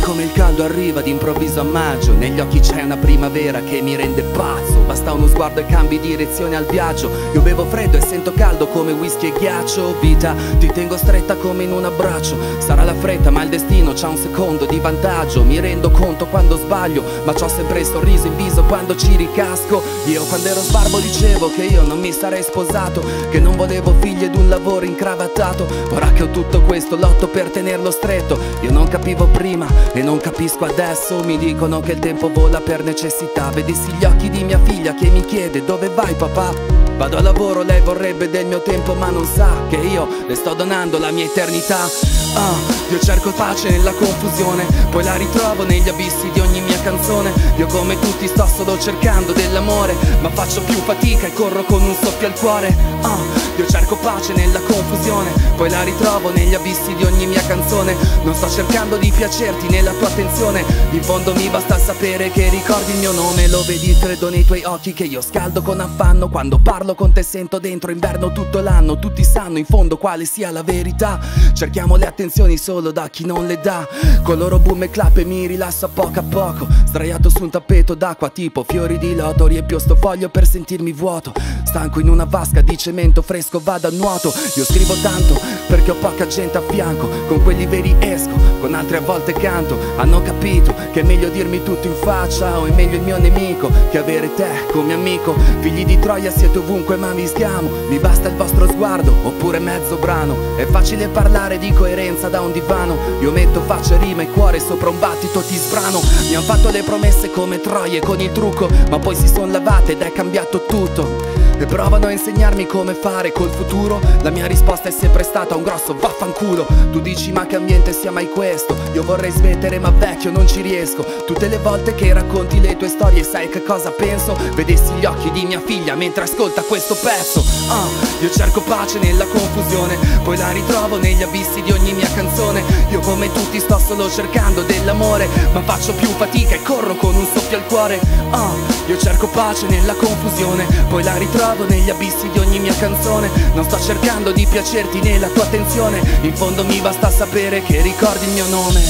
come il caldo arriva d'improvviso a maggio. Negli occhi c'è una primavera che mi rende pazzo. Basta uno sguardo e cambi direzione al viaggio. Io bevo freddo e sento caldo come whisky e ghiaccio. Vita, ti tengo stretta come in un abbraccio. Sarà la fretta ma il destino c'ha un secondo di vantaggio. Mi rendo conto quando sbaglio Ma c'ho sempre il sorriso in viso quando ci ricasco. Io quando ero sbarbo dicevo che io non mi sarei sposato Che non volevo figli ed un lavoro incravattato. Ora che ho tutto questo lotto per tenerlo stretto. Io non capivo prima e non capisco adesso Mi dicono che il tempo vola per necessità. Vedessi gli occhi di mia figlia che mi chiede dove vai papà? Vado a lavoro, lei vorrebbe del mio tempo ma non sa che io le sto donando la mia eternità uh, Io cerco pace nella confusione, poi la ritrovo negli abissi di ogni mia canzone. Io come tutti sto solo cercando dell'amore, ma faccio più fatica e corro con un soffio al cuore. Uh, Io cerco pace nella confusione, poi la ritrovo negli abissi di ogni mia canzone. Non sto cercando di piacerti nella tua attenzione, in fondo mi basta sapere che ricordi il mio nome. Lo vedi, credo nei tuoi occhi che io scaldo con affanno. Quando parlo con te sento dentro inverno tutto l'anno Tutti sanno in fondo quale sia la verità. Cerchiamo le attenzioni solo da chi non le dà. Con loro boom e clap e mi rilasso a poco a poco. Sdraiato su un tappeto d'acqua tipo fiori di loto Riempio sto foglio per sentirmi vuoto. Stanco in una vasca di cemento fresco vado a nuoto. Io scrivo tanto perché ho poca gente a fianco. Con quelli veri esco, con altri a volte canto. Hanno capito che è meglio dirmi tutto in faccia O è meglio il mio nemico che avere te come amico. Figli di Troia siete ovunque ma mi schiamo. Mi basta il vostro sguardo oppure mezzo brano. È facile parlare di coerenza da un divano. Io metto faccia, rima e cuore sopra un battito ti sbrano. Mi han fatto le promesse come troie con il trucco Ma poi si son lavate ed è cambiato tutto. E provano a insegnarmi come fare col futuro. La mia risposta è sempre stata un grosso vaffanculo. Tu dici ma che ambiente sia mai questo? Io vorrei smettere ma vecchio non ci riesco. Tutte le volte che racconti le tue storie sai che cosa penso? Vedessi gli occhi di mia figlia mentre ascolta questo pezzo. Uh, Io cerco pace nella confusione Poi la ritrovo negli abissi di ogni mia canzone. Io come tutti sto solo cercando dell'amore Ma faccio più fatica e corro con un soffio al cuore. Uh, Io cerco pace nella confusione Poi la ritrovo negli abissi di ogni mia canzone. Non sto cercando di piacerti né la tua attenzione In fondo mi basta sapere che ricordi il mio nome.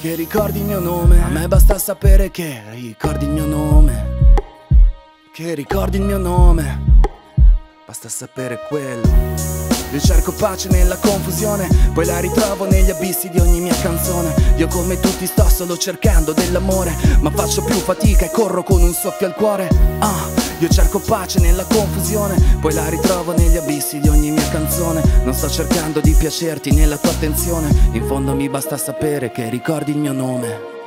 Che ricordi il mio nome. A me basta sapere che ricordi il mio nome. Che ricordi il mio nome Basta sapere quello io cerco pace nella confusione, poi la ritrovo negli abissi di ogni mia canzone. Io come tutti sto solo cercando dell'amore, ma faccio più fatica e corro con un soffio al cuore. Ah, io cerco pace nella confusione, poi la ritrovo negli abissi di ogni mia canzone. Non sto cercando di piacerti nella tua attenzione, in fondo mi basta sapere che ricordi il mio nome.